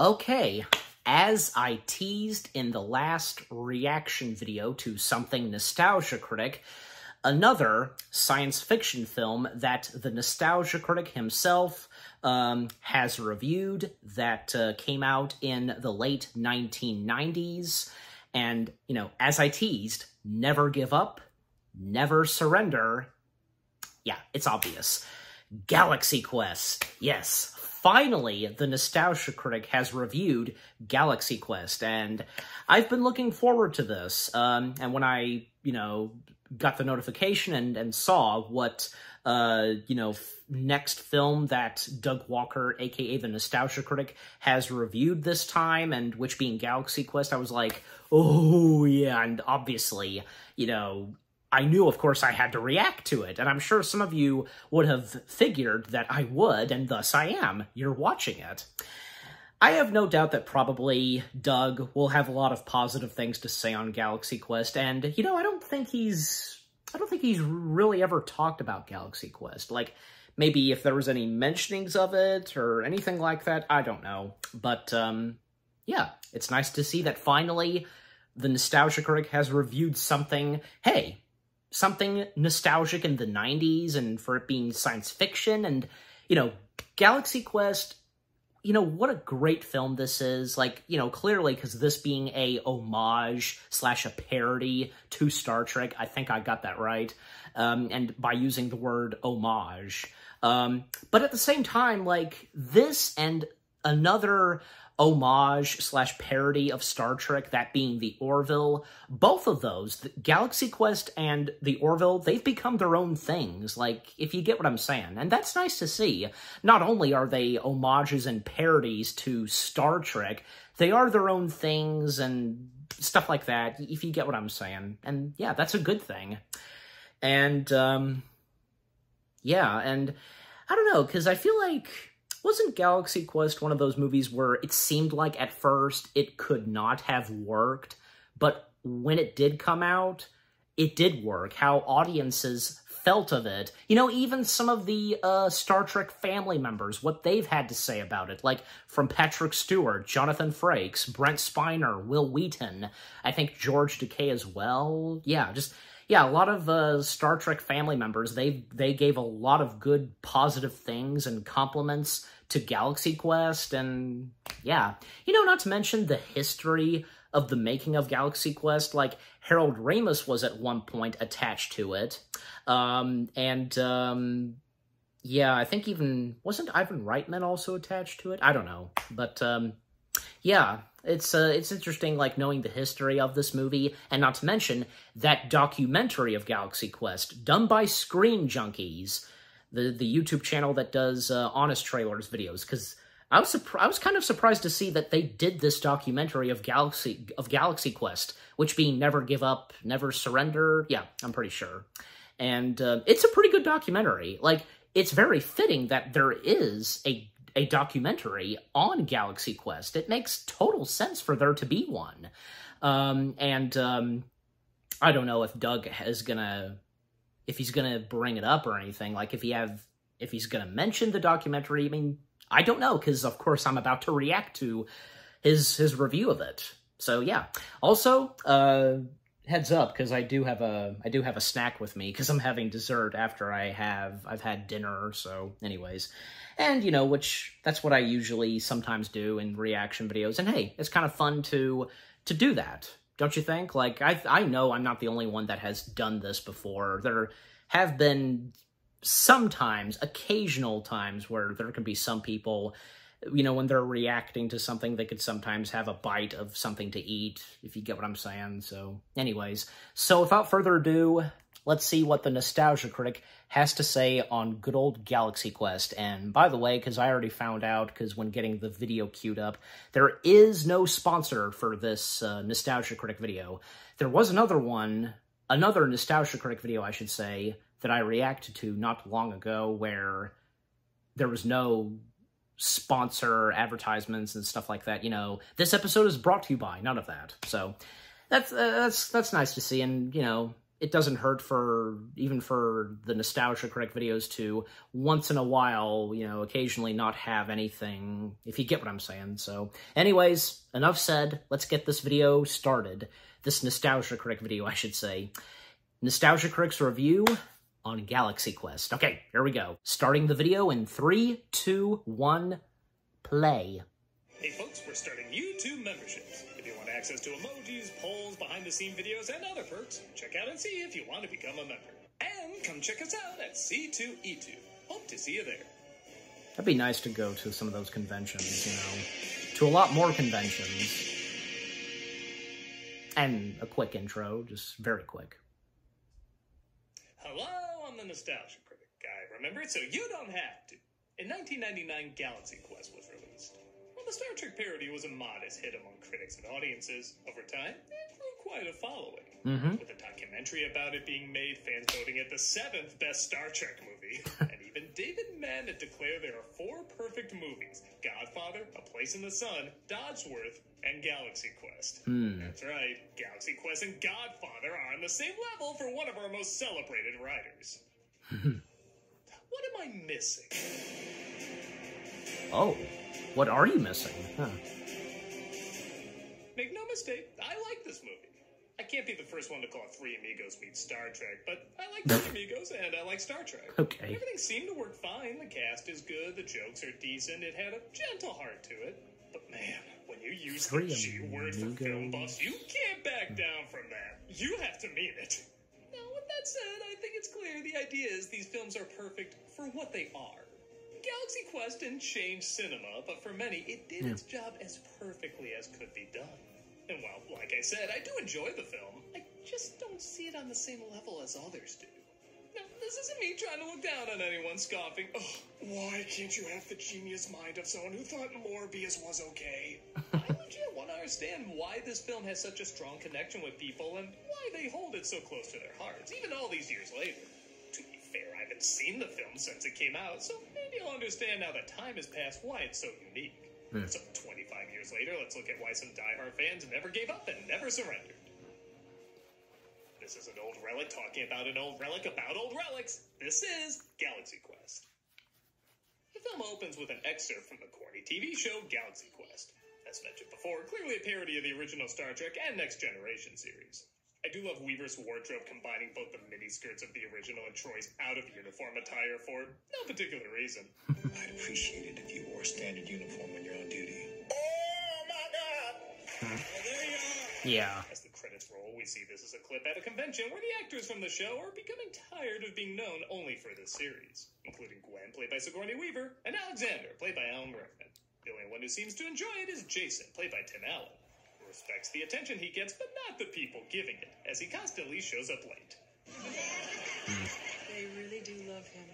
Okay, as I teased in the last reaction video to Something Nostalgia Critic, another science fiction film that the Nostalgia Critic himself um, has reviewed that uh, came out in the late 1990s. And, you know, as I teased, never give up, never surrender. Yeah, it's obvious. Galaxy Quest. Yes, finally, the Nostalgia Critic has reviewed Galaxy Quest, and I've been looking forward to this. Um, and when I, you know, got the notification and, and saw what, uh, you know, next film that Doug Walker, aka the Nostalgia Critic, has reviewed this time, and which being Galaxy Quest, I was like, oh, yeah, and obviously, you know, I knew, of course, I had to react to it, and I'm sure some of you would have figured that I would, and thus I am. You're watching it. I have no doubt that probably Doug will have a lot of positive things to say on Galaxy Quest, and, you know, I don't think he's... I don't think he's really ever talked about Galaxy Quest. Like, maybe if there was any mentionings of it or anything like that, I don't know. But, um, yeah, it's nice to see that finally the Nostalgia Critic has reviewed something, hey, something nostalgic in the 90s and for it being science fiction and, you know, Galaxy Quest, you know, what a great film this is. Like, you know, clearly because this being a homage slash a parody to Star Trek, I think I got that right. Um, and by using the word homage. Um, but at the same time, like, this and another homage slash parody of Star Trek, that being the Orville. Both of those, Galaxy Quest and the Orville, they've become their own things, like, if you get what I'm saying. And that's nice to see. Not only are they homages and parodies to Star Trek, they are their own things and stuff like that, if you get what I'm saying. And yeah, that's a good thing. And, um, yeah, and I don't know, because I feel like wasn't Galaxy Quest one of those movies where it seemed like at first it could not have worked, but when it did come out, it did work. How audiences felt of it. You know, even some of the uh, Star Trek family members, what they've had to say about it, like from Patrick Stewart, Jonathan Frakes, Brent Spiner, Wil Wheaton, I think George Takei as well. Yeah, just yeah, a lot of uh, Star Trek family members, they they gave a lot of good positive things and compliments to Galaxy Quest, and yeah. You know, not to mention the history of the making of Galaxy Quest, like Harold Ramis was at one point attached to it, um, and um, yeah, I think even, wasn't Ivan Reitman also attached to it? I don't know, but um, yeah, it's uh, it's interesting, like knowing the history of this movie, and not to mention that documentary of Galaxy Quest done by Screen Junkies, the the YouTube channel that does uh, honest trailers videos. Because I was I was kind of surprised to see that they did this documentary of Galaxy of Galaxy Quest, which being Never Give Up, Never Surrender. Yeah, I'm pretty sure, and uh, it's a pretty good documentary. Like it's very fitting that there is a a documentary on Galaxy Quest. It makes total sense for there to be one. Um, and um, I don't know if Doug is gonna, if he's gonna bring it up or anything. Like if he have, if he's gonna mention the documentary. I mean, I don't know because of course I'm about to react to his his review of it. So yeah. Also, uh, heads up because I do have a I do have a snack with me because I'm having dessert after I have I've had dinner. So, anyways, and you know, which that's what I usually sometimes do in reaction videos. And hey, it's kind of fun to to do that, don't you think? Like I I know I'm not the only one that has done this before. There have been sometimes occasional times where there can be some people you know, when they're reacting to something, they could sometimes have a bite of something to eat, if you get what I'm saying. So, anyways, so without further ado, let's see what the Nostalgia Critic has to say on good old Galaxy Quest. And by the way, because I already found out, because when getting the video queued up, there is no sponsor for this uh, Nostalgia Critic video. There was another one, another Nostalgia Critic video, I should say, that I reacted to not long ago where there was no sponsor advertisements and stuff like that. You know, this episode is brought to you by none of that. So that's uh, that's that's nice to see, and you know, it doesn't hurt for even for the nostalgia critic videos to once in a while, you know, occasionally not have anything, if you get what I'm saying. So anyways, enough said. Let's get this video started. This nostalgia critic video, I should say. Nostalgia Critic's review on Galaxy Quest. Okay, here we go. Starting the video in three, two, one, play. Hey folks, we're starting YouTube memberships. If you want access to emojis, polls, behind the scene videos, and other perks, check out and see if you want to become a member. And come check us out at C2E2. Hope to see you there. That'd be nice to go to some of those conventions, you know. To a lot more conventions. And a quick intro, just very quick. The Nostalgia Critic guy. Remember it so you don't have to. In 1999, Galaxy Quest was released. While the Star Trek parody was a modest hit among critics and audiences, over time, it grew quite a following. Mm-hmm. With a documentary about it being made, fans voting it the seventh best Star Trek movie. and even David Mamet declared there are four perfect movies Godfather, A Place in the Sun, Dodsworth, and Galaxy Quest. That's right, Galaxy Quest and Godfather are on the same level for one of our most celebrated writers. what am I missing? Oh, what are you missing? Huh. Make no mistake, I like this movie. I can't be the first one to call Three Amigos meet Star Trek, but I like Three Amigos and I like Star Trek. Okay. Everything seemed to work fine. The cast is good, the jokes are decent, it had a gentle heart to it. But man, when you use Three the G word for film Amigos. buffs, you can't back down from that. You have to mean it. That said, I think it's clear the idea is these films are perfect for what they are. Galaxy Quest didn't change cinema, but for many, it did hmm. its job as perfectly as could be done. And while, like I said, I do enjoy the film, I just don't see it on the same level as others do. This isn't me trying to look down on anyone scoffing. Oh, why can't you have the genius mind of someone who thought Morbius was okay? I legit want to understand why this film has such a strong connection with people and why they hold it so close to their hearts, even all these years later. To be fair, I haven't seen the film since it came out, so maybe I'll understand now that time has passed why it's so unique. So, 25 years later, let's look at why some diehard fans never gave up and never surrendered. This is an old relic talking about an old relic about old relics. This is Galaxy Quest. The film opens with an excerpt from the corny TV show Galaxy Quest. As mentioned before, clearly a parody of the original Star Trek and Next Generation series. I do love Weaver's wardrobe combining both the miniskirts of the original and Troi's out of uniform attire for no particular reason. I'd appreciate it if you wore a standard uniform when you're on duty. Oh my god! Hmm. Well, there you are. Yeah. As the credits roll, we see this as a clip at a convention where the actors from the show are becoming tired of being known only for this series, including Gwen, played by Sigourney Weaver, and Alexander, played by Alan Rickman. The only one who seems to enjoy it is Jason, played by Tim Allen, who respects the attention he gets, but not the people giving it, as he constantly shows up late. They really do love him.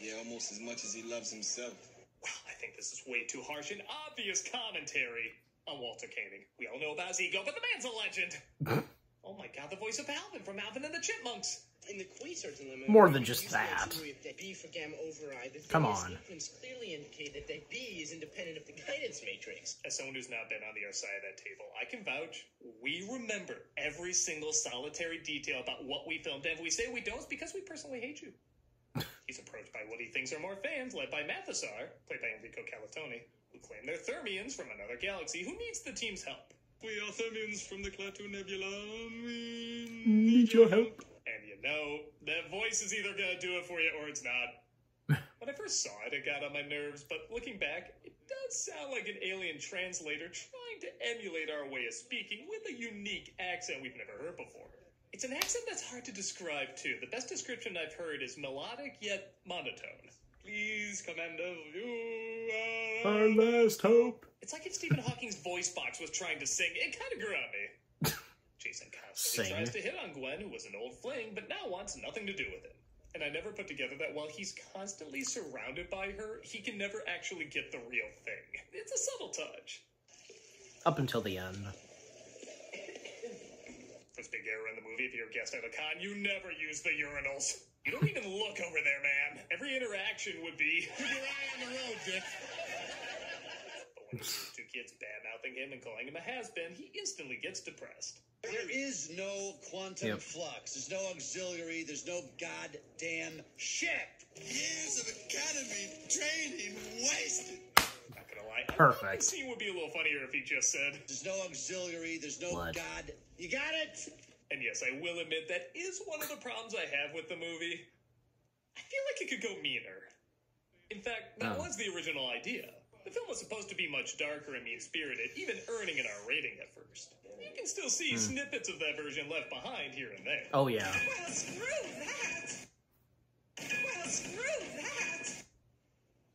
Yeah, almost as much as he loves himself. Well, I think this is way too harsh and obvious commentary on Walter Koenig. We all know about his ego, but the man's a legend. oh my god, the voice of Alvin from Alvin and the Chipmunks. In the Quasar dilemma, More than just you said that. too, If that B for gamma override, the Come various on. sequence clearly indicate that that B is independent of the guidance matrix. As someone who's not been on the other side of that table, I can vouch we remember every single solitary detail about what we filmed. And if we say we don't, it's because we personally hate you. He's approached by what he thinks are more fans, led by Mathesar, played by Enrico Colantoni, who claim they're Thermians from another galaxy who needs the team's help. We are Thermians from the Klaatu Nebula. We Need your help. and you know, that voice is either gonna do it for you or it's not. when I first saw it, it got on my nerves, but looking back, it does sound like an alien translator trying to emulate our way of speaking with a unique accent we've never heard before. It's an accent that's hard to describe, too. The best description I've heard is melodic yet monotone. Please, Commander, you are Our last hope. it's like if Stephen Hawking's voice box was trying to sing. It kind of grew on me. Jason constantly Sing. tries to hit on Gwen, who was an old fling, but now wants nothing to do with it. And I never put together that while he's constantly surrounded by her, he can never actually get the real thing. It's a subtle touch. Up until the end. First big error in the movie, if you're a guest at a con, you never use the urinals. You don't even look over there, man. Every interaction would be. Keep your eye on the road, Dick. But when he hears two kids bad mouthing him and calling him a has been, he instantly gets depressed. There is no quantum Yep. flux. There's no auxiliary. There's no goddamn shit. Years of academy training wasted. Not gonna lie. Perfect. The scene would be a little funnier if he just said, There's no auxiliary. There's no Blood. god. You got it? And yes, I will admit that is one of the problems I have with the movie. I feel like it could go meaner. In fact, that Oh. was the original idea. The film was supposed to be much darker and mean spirited, even earning an R rating at first. You can still see hmm. snippets of that version left behind here and there. Oh yeah. Well, screw that. Well, screw that.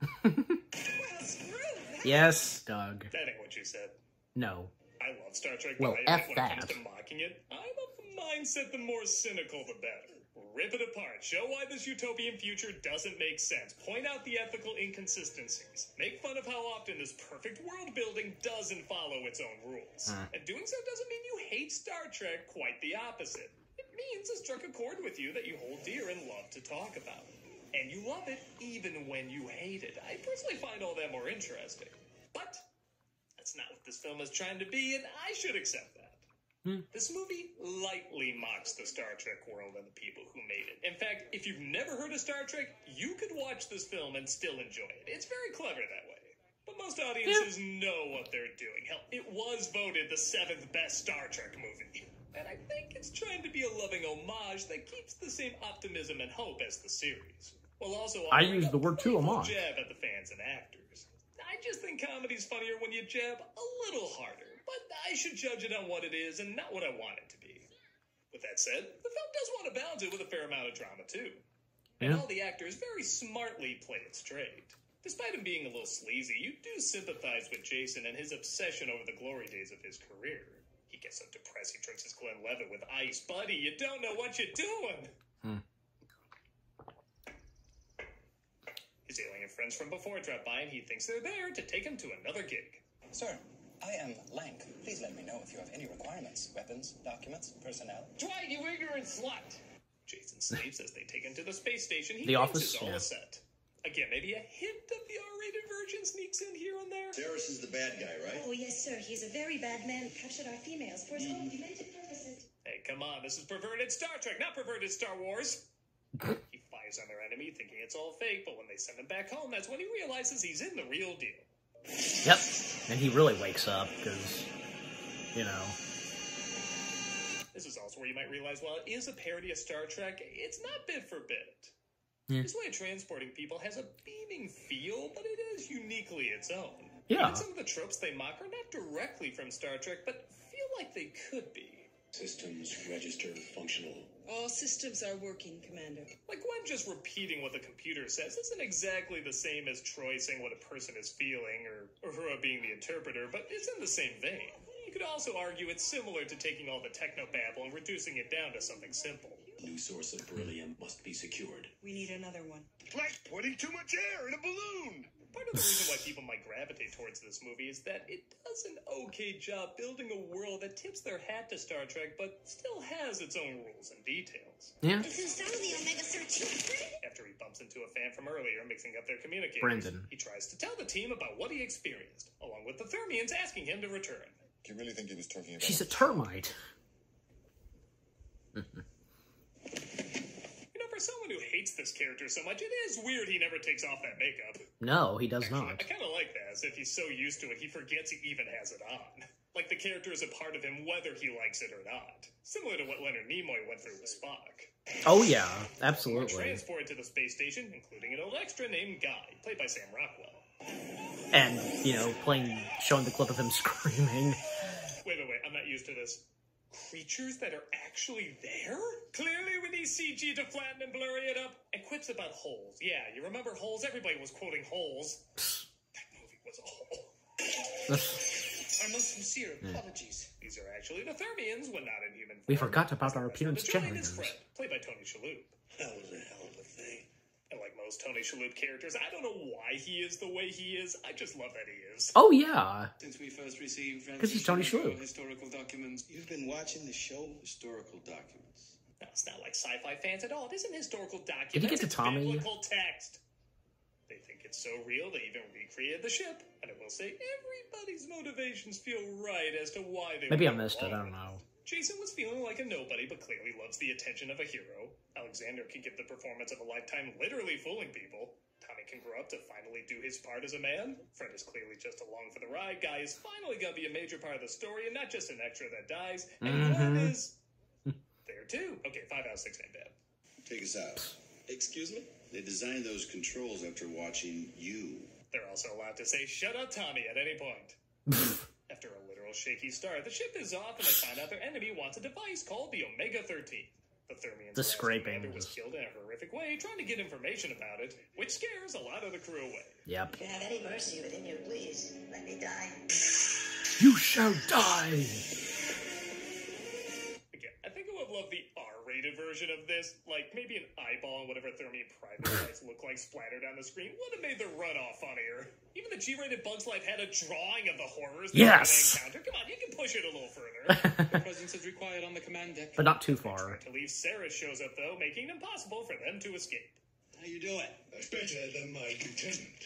well, screw that. Yes, Doug. That ain't what you said. No. I love Star Trek, Well, but I admit F when it comes that. to mocking it, I'm of the mindset the more cynical the better. Rip it apart, show why this utopian future doesn't make sense, point out the ethical inconsistencies, make fun of how often this perfect world building doesn't follow its own rules. And doing so doesn't mean you hate Star Trek, quite the opposite. It means it struck a chord with you that you hold dear and love to talk about. And you love it even when you hate it. I personally find all that more interesting. But that's not what this film is trying to be, and I should accept that. Hmm. This movie lightly mocks the Star Trek world and the people who made it. In fact, if you've never heard of Star Trek, you could watch this film and still enjoy it. It's very clever that way. But most audiences know what they're doing. Hell, it was voted the seventh best Star Trek movie. And I think it's trying to be a loving homage that keeps the same optimism and hope as the series. While also I use the word too, homage. jab at the fans and actors. I just think comedy's funnier when you jab a little harder. But I should judge it on what it is and not what I want it to be. With that said, the film does want to balance it with a fair amount of drama too. And all the actors very smartly play it straight. Despite him being a little sleazy, you do sympathize with Jason and his obsession over the glory days of his career. He gets so depressed he drinks his Glen Glenlivet with ice. Buddy, you don't know what you're doing! Hmm. His alien friends from before drop by and he thinks they're there to take him to another gig. Sir, I am Lank. Please let me know if you have any requirements. Weapons, documents, personnel. Dwight, you ignorant slut! Jason sleeps as they take him to the space station. He The thinks Office? it's all Yeah. a set. Again, maybe a hint of the R-rated version sneaks in here and there. Terrace is the bad guy, right? Oh, yes, sir. He's a very bad man who captured our females for his hmm. own demented purposes. Hey, come on, this is perverted Star Trek, not perverted Star Wars. he fires on their enemy, thinking it's all fake, but when they send him back home, that's when he realizes he's in the real deal. Yep. And he really wakes up because, you know. This is also where you might realize while it is a parody of Star Trek, it's not bit for bit. Yeah. This way of transporting people has a beaming feel, but it is uniquely its own. Yeah. Even some of the tropes they mock are not directly from Star Trek, but feel like they could be. Systems register functional. All systems are working, Commander. Like Gwen just repeating what the computer says isn't exactly the same as Troi saying what a person is feeling, or Uhura being the interpreter, but it's in the same vein. You could also argue it's similar to taking all the technobabble and reducing it down to something simple. New source of beryllium must be secured. We need another one. Like putting too much air in a balloon. Part of the reason why people might gravitate towards this movie is that it does an okay job building a world that tips their hat to Star Trek, but still has its own rules and details. Yeah. It's inside of the Omega 13. After he bumps into a fan from earlier mixing up their communicators, Brendan. he tries to tell the team about what he experienced, along with the Thermians asking him to return. Do you really think he was talking about? She's a termite. For someone who hates this character so much, it is weird he never takes off that makeup. No, he does not. I kind of like that, as if he's so used to it, he forgets he even has it on. Like the character is a part of him whether he likes it or not. Similar to what Leonard Nimoy went through with Spock. Oh yeah, absolutely. transported to the space station, including an old extra named Guy, played by Sam Rockwell. And you know, playing, showing the clip of him screaming. Wait, wait, wait, I'm not used to this. Creatures that are actually there? Clearly we need CG to flatten and blurry it up. And quips about holes. Yeah, you remember holes? Everybody was quoting holes. That movie was a hole. Our most sincere apologies. These are actually the Thermians when not in human form. We forgot about our The appearance giant is generators. Fred, played by Tony Shalhoub. That was a hell of a thing. And like most Tony Shalhoub characters, I don't know why he is the way he is. I just love that he is. Oh yeah, Since we first received 'Cause he's Tony transmission Shalhoub. historical documents, You've been watching the show Historical Documents. No, it's not like sci-fi fans at all. It isn't historical documents. Did he get to it's Tommy? Biblical text. They think it's so real they even recreated the ship. And I will say, everybody's motivations feel right as to why they. maybe I missed it. I don't know. Jason was feeling like a nobody, but clearly loves the attention of a hero. Alexander can give the performance of a lifetime literally fooling people. Tommy can grow up to finally do his part as a man. Fred is clearly just along for the ride. Guy is finally gonna be a major part of the story and not just an extra that dies. And mm-hmm. Glenn is there too. Okay, five out of six ain't bad. Take us out. Excuse me? They designed those controls after watching you. They're also allowed to say "Shut up, Tommy" at any point. After a literal shaky start, the ship is off, and they find out their enemy wants a device called the Omega 13. The Thermians The last scraping commander was killed in a horrific way, trying to get information about it, which scares a lot of the crew away. Yep. If you have any mercy within you, please let me die. You shall die. Again, I think I would love the R-rated version of this, like maybe an eyeball and whatever Thermian private eyes look like splattered on the screen would have made the runoff funnier. Even the G-rated Bugs Life had a drawing of the horrors that Yes. they encounter. Come on, you can push it a little further. Presence is required on the command deck. but not too far. to leave, Sarah shows up though, making it impossible for them to escape. How you doing? Better than my lieutenant.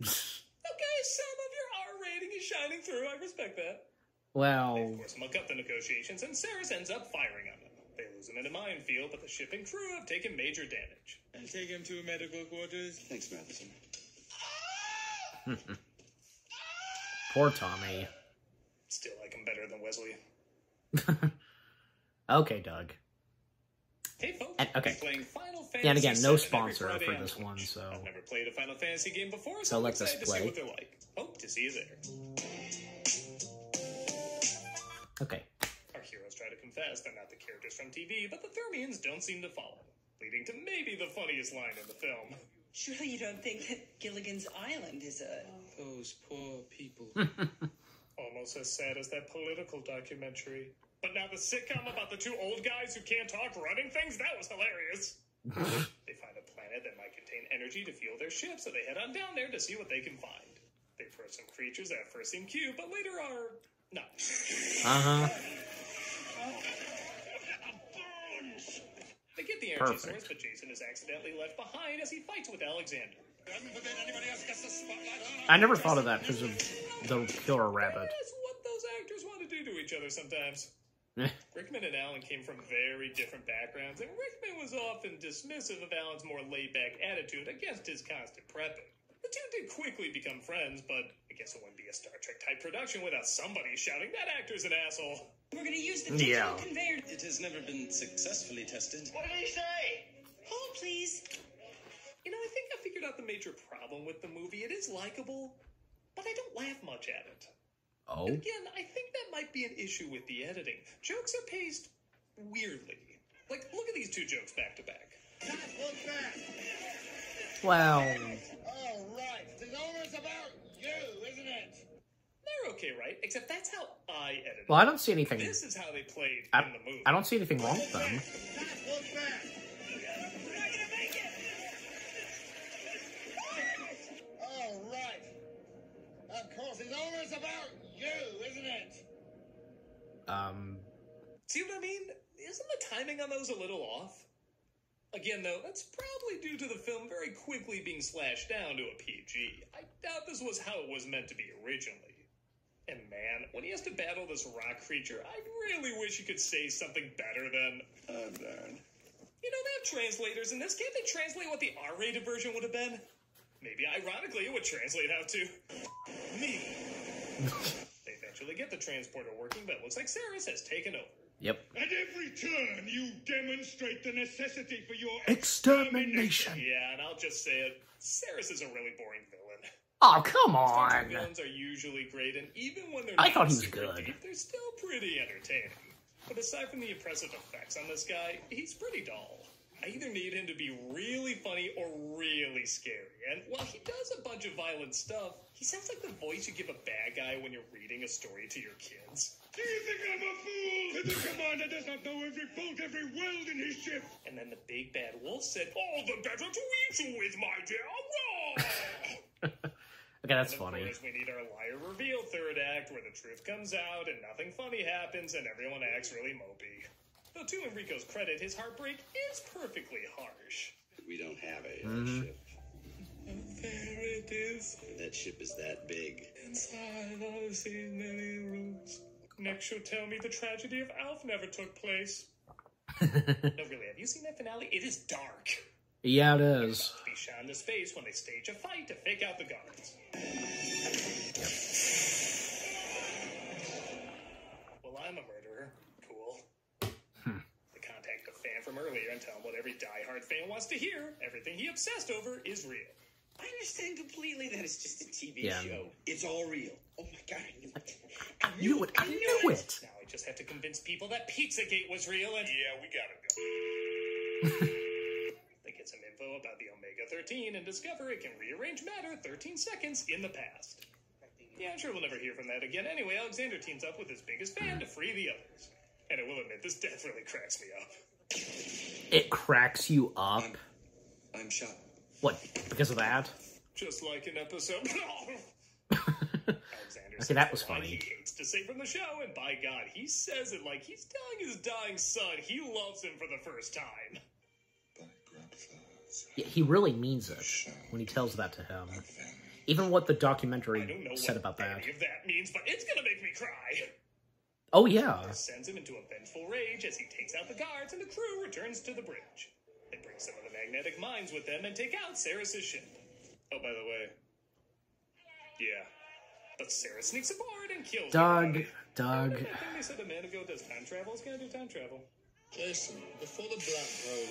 Okay, some of your R rating is shining through. I respect that. Well, Of course, muck up the negotiations, and Sarris ends up firing on them. They lose him in a minefield, but the ship and crew have taken major damage. And take him to medical quarters. Thanks, Mathesar. poor Tommy. Still like him better than Wesley. Okay, Doug. Hey, folks. And- okay. Playing Final Fantasy And again, no sponsor for this Twitch. one, so- I've never played a Final Fantasy game before, so, So I'm let us excited to see play. what they're like. Hope to see you there. Okay. Our heroes try to confess they're not the characters from TV, but the Thermians don't seem to follow, leading to maybe the funniest line in the film. Surely you don't think that Gilligan's Island is a. Those poor people. Almost as sad as that political documentary. But now the sitcom about the two old guys who can't talk running things, that was hilarious. they find a planet that might contain energy to fuel their ship, so they head on down there to see what they can find. They throw some creatures that at first seem cute, but later are not. Uh huh. They get the energy Perfect. source, but Jason is accidentally left behind as he fights with Alexander. I never thought of that because of the killer rabbit. That's what those actors want to do to each other sometimes. Eh. Rickman and Allen came from very different backgrounds, and Rickman was often dismissive of Allen's more laid back attitude against his constant prepping. The two did quickly become friends, but I guess it wouldn't be a Star Trek type production without somebody shouting, That actor's an asshole. We're gonna use the digital Yeah. conveyor. It has never been successfully tested. What did he say? Hold, please. You know, I think I figured out the major problem with the movie. It is likable, but I don't laugh much at it. Oh. Again, I think that might be an issue with the editing. Jokes are paced weirdly. Like, look at these two jokes back to back. Look back. Well, All right. It's always about you, isn't it? They're okay, right? Except that's how I edited. well, I don't see anything. This is how they played I, in the movie. I don't see anything wrong with them. Look back. Of course, it's always about you, isn't it? Um, See what I mean? Isn't the timing on those a little off? Again, though, that's probably due to the film very quickly being slashed down to a PG. I doubt this was how it was meant to be originally. And man, when he has to battle this rock creature, I really wish he could say something better than, Oh, darn. you know, they have translators in this. Can't they translate what the R-rated version would have been? Maybe ironically, it would translate out to me. they eventually get the transporter working, but it looks like Sarris has taken over. yep. At every turn, you demonstrate the necessity for your Extermination. Yeah, and I'll just say it. Sarris is a really boring villain. Oh, come Star Trek on. villains are usually great, and even when they're I thought he was good. deep, they're still pretty entertaining. But aside from the impressive effects on this guy, he's pretty dull. I either need him to be really funny or really scary. And while he does a bunch of violent stuff, he sounds like the voice you give a bad guy when you're reading a story to your kids. Do you think I'm a fool? The commander does not know every bolt, every weld in his ship. And then the big bad wolf said, All the better to eat you with, my dear. Raw! Okay, that's And of funny. course, we need our liar reveal third act where the truth comes out and nothing funny happens and everyone acts really mopey. Though to Enrico's credit, his heartbreak is perfectly harsh. We don't have a Mm-hmm. ship. There it is. That ship is that big. Inside I've seen many rooms. Next, you'll tell me the tragedy of Alf never took place. no, really, have you seen that finale? It is dark. Yeah, it is. Be shot in the face when they stage a fight to fake out the guards. And tell him what every diehard fan wants to hear. Everything he obsessed over is real. I understand completely that it's just a TV Yeah. show. It's all real. Oh my god, I knew it. I knew it. I knew it. Now I just have to convince people that Pizzagate was real and yeah, we gotta go. they get some info about the Omega 13 and discover it can rearrange matter 13 seconds in the past. Yeah, I'm sure we'll never hear from that again. Anyway, Alexander teams up with his biggest fan to free the others. And I will admit, this death really cracks me up. It cracks you up. I'm shot. What? Because of that? Just like an episode. Alexander Okay, that was funny. He hates to say from the show, and by God, he says it like he's telling his dying son he loves him for the first time. Yeah, he really means it when he tells that to him. Even what the I don't documentary know said what about that. any of that means, but it's gonna make me cry. Oh yeah. This sends him into a vengeful rage as he takes out the guards, and the crew returns to the bridge. They bring some of the magnetic mines with them and take out Sarris' ship. Oh, by the way, yeah, but Sarris sneaks aboard and kills Doug, everybody. Doug. I think they said a man ago does time travel. It's gonna do time travel. Jason, before the Black Road,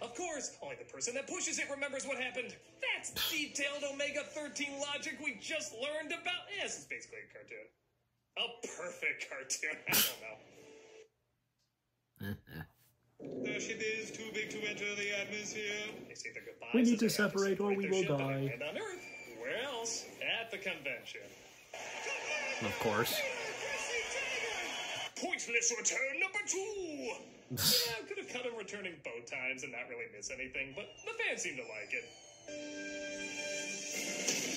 Of course, only the person that pushes it remembers what happened. That's detailed Omega 13 logic we just learned about. Yes, it's basically a cartoon. A perfect cartoon. I don't know. The ship is too big to enter the atmosphere. They say their goodbyes. We need to separate or we will ship and die. on Earth. Where else? At the convention. Of course. Pointless return number two. yeah, I could have cut him returning both times and not really miss anything, but the fans seem to like it.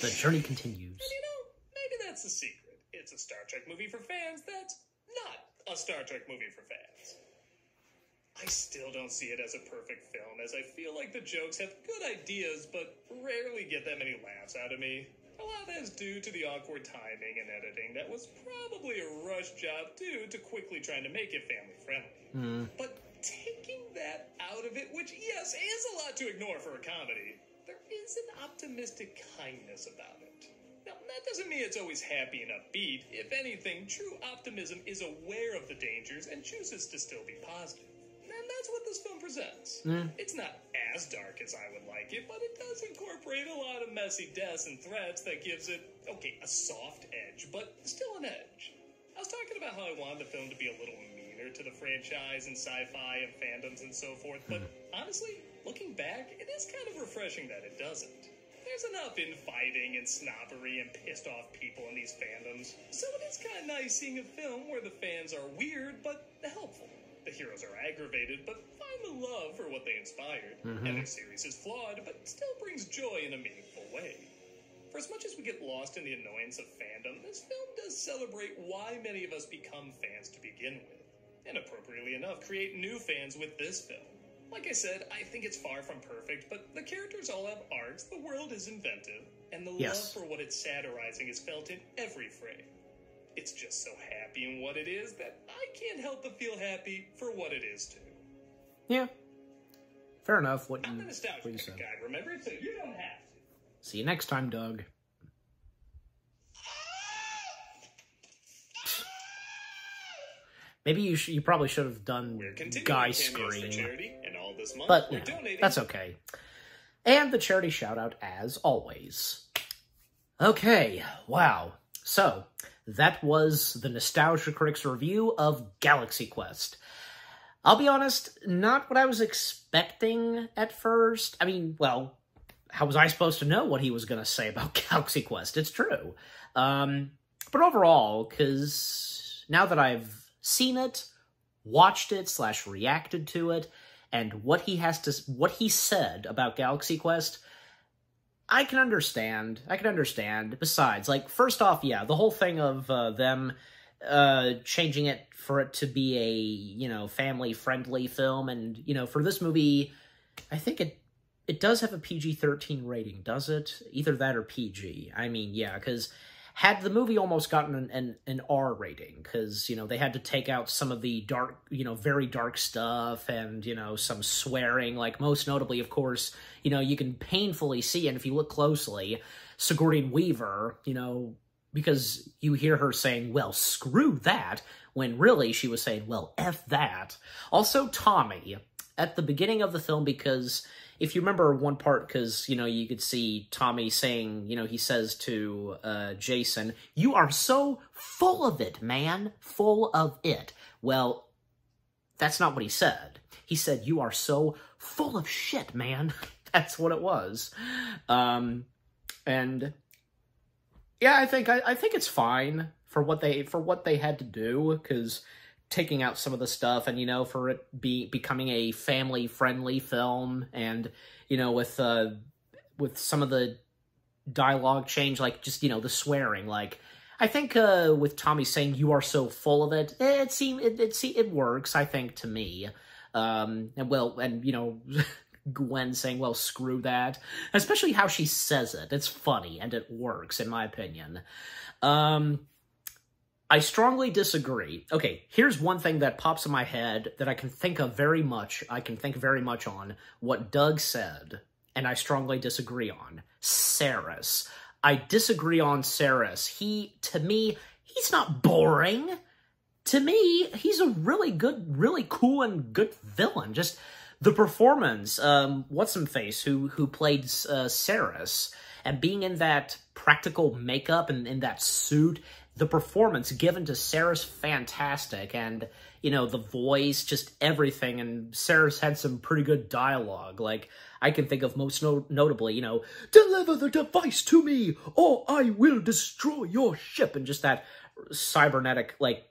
The journey continues. And you know, maybe that's the secret. It's a Star Trek movie for fans that's not a Star Trek movie for fans. I still don't see it as a perfect film, as I feel like the jokes have good ideas, but rarely get that many laughs out of me. A lot of that is due to the awkward timing and editing that was probably a rush job due to quickly trying to make it family friendly. Hmm. But taking that out of it, which, yes, is a lot to ignore for a comedy, there is an optimistic kindness about it. That doesn't mean it's always happy and upbeat. If anything, true optimism is aware of the dangers and chooses to still be positive. And that's what this film presents. Hmm. It's not as dark as I would like it, but it does incorporate a lot of messy deaths and threats that gives it, okay, a soft edge, but still an edge. I was talking about how I wanted the film to be a little meaner to the franchise and sci-fi and fandoms and so forth, but hmm. honestly, looking back, it is kind of refreshing that it doesn't. There's enough infighting and snobbery and pissed off people in these fandoms, so it is kind of nice seeing a film where the fans are weird but helpful. The heroes are aggravated but find the love for what they inspired, mm-hmm. and their series is flawed but still brings joy in a meaningful way. For as much as we get lost in the annoyance of fandom, this film does celebrate why many of us become fans to begin with, and appropriately enough, create new fans with this film. Like I said, I think it's far from perfect, but the characters all have arcs, the world is inventive, and the Yes. love for what it's satirizing is felt in every frame. It's just so happy in what it is that I can't help but feel happy for what it is too. Yeah. Fair enough. What I'm you, what you guy, said. remember? So you don't have to. See you next time, Doug. Maybe you sh- you probably should have done guy scream, charity, and all this month but we're you know, donating. that's okay. And the charity shout out as always. Okay, wow. So that was the Nostalgia Critics review of Galaxy Quest. I'll be honest, not what I was expecting at first. I mean, well, how was I supposed to know what he was going to say about Galaxy Quest? It's true. Um, but overall, because now that I've seen it, watched it, slash reacted to it, and what he has to, what he said about Galaxy Quest, I can understand. I can understand. Besides, like, first off, yeah, the whole thing of uh, them uh changing it for it to be a you know family friendly film and you know for this movie i think it it does have a pg-13 rating does it either that or pg i mean yeah because had the movie almost gotten an, an, an R rating because you know they had to take out some of the dark, you know, very dark stuff and you know some swearing. Like most notably, of course, you know you can painfully see, and if you look closely, Sigourney Weaver, you know, because you hear her saying, "Well, screw that," when really she was saying, "Well, f that." Also, Tommy at the beginning of the film because if you remember one part, because, you know, you could see Tommy saying, you know, he says to uh, Jason, you are so full of it, man, full of it. Well, that's not what he said. He said, you are so full of shit, man. that's what it was. Um, and yeah, I think, I, I think it's fine for what they, for what they had to do, because taking out some of the stuff and you know for it be becoming a family friendly film and you know with uh with some of the dialogue change like just you know the swearing like I think uh, with Tommy saying "you are so full of it," it seems it it, see, it works. I think to me, um, and well, and you know, Gwen saying "well, screw that," especially how she says it. It's funny and it works in my opinion. Um, I strongly disagree. Okay, here's one thing that pops in my head that I can think of very much. I can think very much on what Doug said, and I strongly disagree on. Sarris. I disagree on Sarris. He, to me, he's not boring. To me, he's a really good, really cool and good villain. Just the performance, um, what's-him-face, who, who played uh, Sarris, and being in that practical makeup and in that suit the performance given to Sarris fantastic and you know the voice just everything and Sarris had some pretty good dialogue. Like I can think of most no notably you know deliver the device to me or I will destroy your ship and just that cybernetic like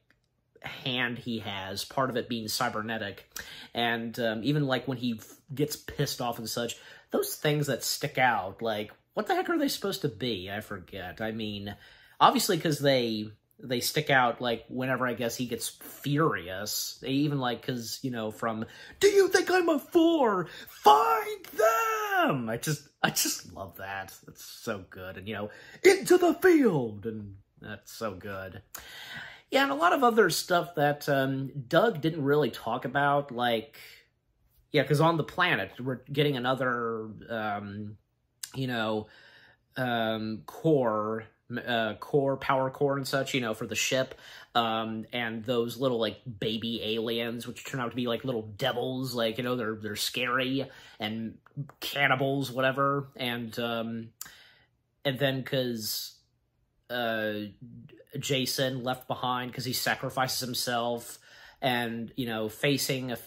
hand he has part of it being cybernetic. And um, even like when he gets pissed off and such those things that stick out like what the heck are they supposed to be? I forget. I mean obviously because they they stick out like whenever I guess he gets furious. They even like because you know from Do you think I'm a four? Find them. I just I just love that. It's so good. And you know into the field and that's so good. Yeah, and a lot of other stuff that um, Doug didn't really talk about, like yeah, because on the planet we're getting another um, you know um, core uh, core, power core and such, you know, for the ship. Um, and those little like baby aliens, which turn out to be like little devils, like, you know, they're, they're scary and cannibals, whatever. And, um, and then cause, uh, Jason left behind because he sacrifices himself and you know facing a,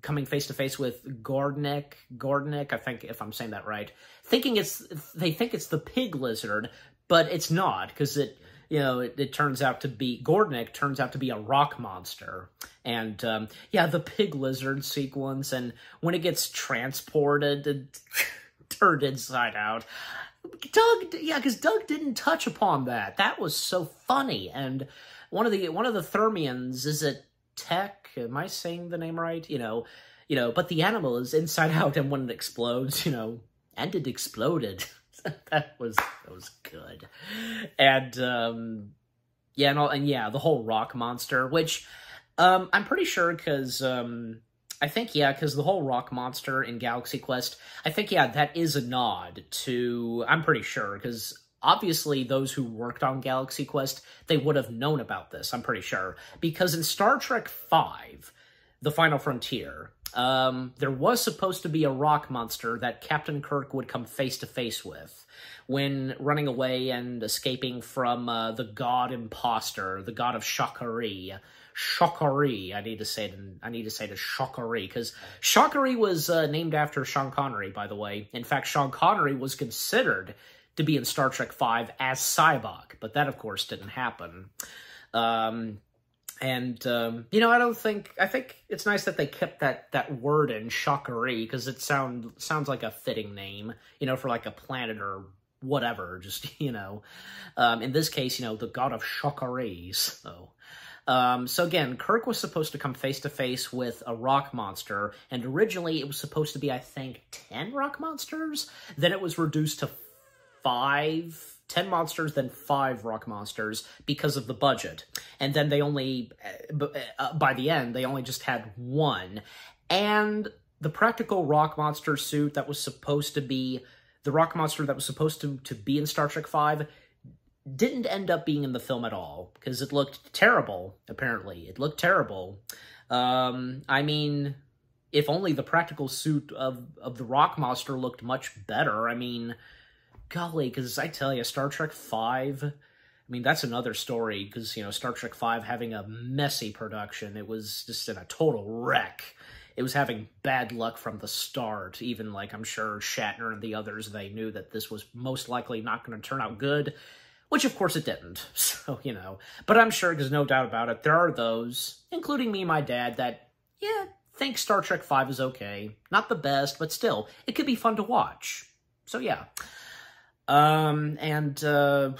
coming face to face with Gordnick Gordnick I think if I'm saying that right thinking it's they think it's the pig lizard but it's not because it you know it, it, turns out to be Gordnick turns out to be a rock monster. And um, yeah the pig lizard sequence and when it gets transported and turned inside out. Doug yeah because Doug didn't touch upon that. That was so funny. And one of the one of the Thermians is it Tech? Am I saying the name right? You know you know but the animal is inside out and when it explodes you know and it exploded that was that was good, and um, yeah, and, all, and yeah, the whole rock monster, which um, I'm pretty sure because um, I think yeah, because the whole rock monster in Galaxy Quest, I think yeah, that is a nod to. I'm pretty sure because obviously those who worked on Galaxy Quest they would have known about this. I'm pretty sure because in Star Trek Five, The Final Frontier, um, there was supposed to be a rock monster that Captain Kirk would come face to face with when running away and escaping from uh, the god imposter, the god of Shakari. Shakari, I need to say it. I need to say it as Shakari because Shakari was uh, named after Sean Connery. By the way, in fact, Sean Connery was considered to be in Star Trek Five as Sybok, but that of course didn't happen. Um, and, um, you know, I don't think, I think it's nice that they kept that, that word in, Shakari, because it sound, sounds like a fitting name, you know, for like a planet or whatever, just, you know. Um, in this case, you know, the god of Shakari, so... Um, so again, Kirk was supposed to come face to face with a rock monster, and originally it was supposed to be, I think, 10 rock monsters. Then it was reduced to five 10 monsters, then five rock monsters because of the budget. And then they only, uh, uh, by the end, they only just had one. And the practical rock monster suit that was supposed to be the rock monster that was supposed to, to be in Star Trek 5 didn't end up being in the film at all because it looked terrible, apparently. It looked terrible. Um, I mean, if only the practical suit of, of the rock monster looked much better. I mean, golly, because I tell you, Star Trek 5, I mean, that's another story because, you know, Star Trek 5 having a messy production, it was just in a total wreck it was having bad luck from the start. Even like I'm sure Shatner and the others, they knew that this was most likely not going to turn out good, which of course it didn't. So, you know, but I'm sure there's no doubt about it. There are those, including me and my dad, that, yeah, think Star Trek 5 is okay. Not the best, but still, it could be fun to watch. So, yeah. Um, and, uh,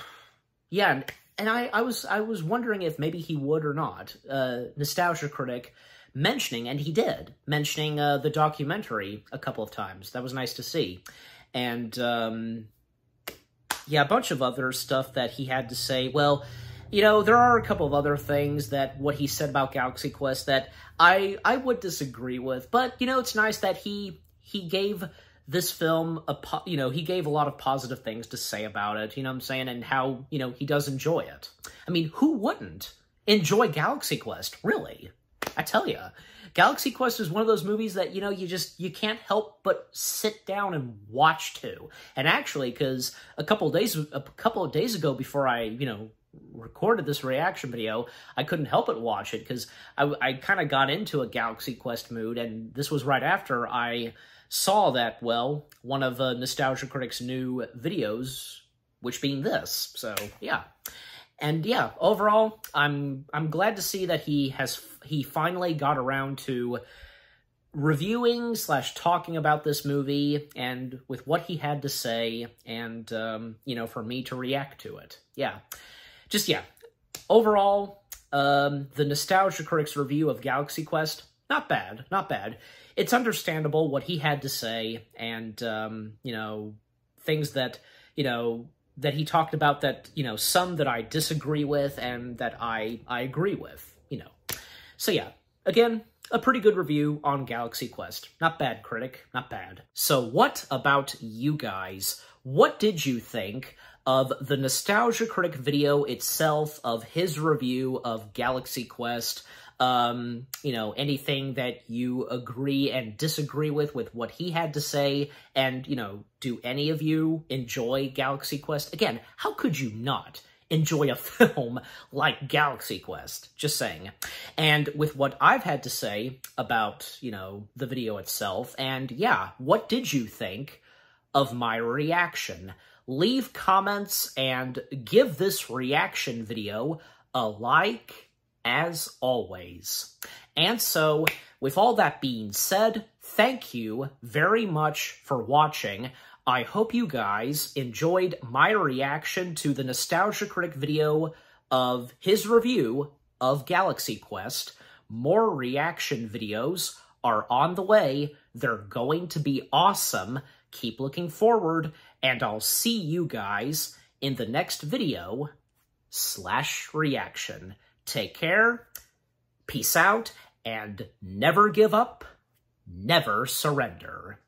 yeah, and, I, I was, I was wondering if maybe he would or not. Uh, Nostalgia Critic mentioning, and he did, mentioning uh, the documentary a couple of times. That was nice to see. And, um, yeah, a bunch of other stuff that he had to say. Well, you know, there are a couple of other things that what he said about Galaxy Quest that I I would disagree with, but you know, it's nice that he he gave this film you know, he gave a lot of positive things to say about it, you know what I'm saying, and how, you know, he does enjoy it. I mean, who wouldn't enjoy Galaxy Quest, really? I tell you, Galaxy Quest is one of those movies that, you know, you just, you can't help but sit down and watch too. And actually, because a couple days, a couple of days ago before I, you know, recorded this reaction video, I couldn't help but watch it because I, I kind of got into a Galaxy Quest mood, and this was right after I saw that, well, one of uh, Nostalgia Critic's new videos, which being this. So, yeah. And yeah, overall, I'm I'm glad to see that he has he finally got around to reviewing slash talking about this movie and with what he had to say and um, you know for me to react to it yeah just yeah overall um, the nostalgia critics review of galaxy quest not bad not bad it's understandable what he had to say and um, you know things that you know that he talked about that, you know, some that I disagree with and that I, I agree with, you know. So yeah, again, a pretty good review on Galaxy Quest. Not bad, critic, not bad. So what about you guys? What did you think of the Nostalgia Critic video itself, of his review of Galaxy Quest? Um, you know, anything that you agree and disagree with, with what he had to say, and, you know, do any of you enjoy Galaxy Quest? Again, how could you not? enjoy a film like Galaxy Quest. Just saying. And with what I've had to say about, you know, the video itself, and yeah, what did you think of my reaction? Leave comments and give this reaction video a like as always. And so, with all that being said, thank you very much for watching. I hope you guys enjoyed my reaction to the Nostalgia Critic video of his review of Galaxy Quest. More reaction videos are on the way. They're going to be awesome. Keep looking forward, and I'll see you guys in the next video slash reaction. Take care, peace out, and never give up, never surrender.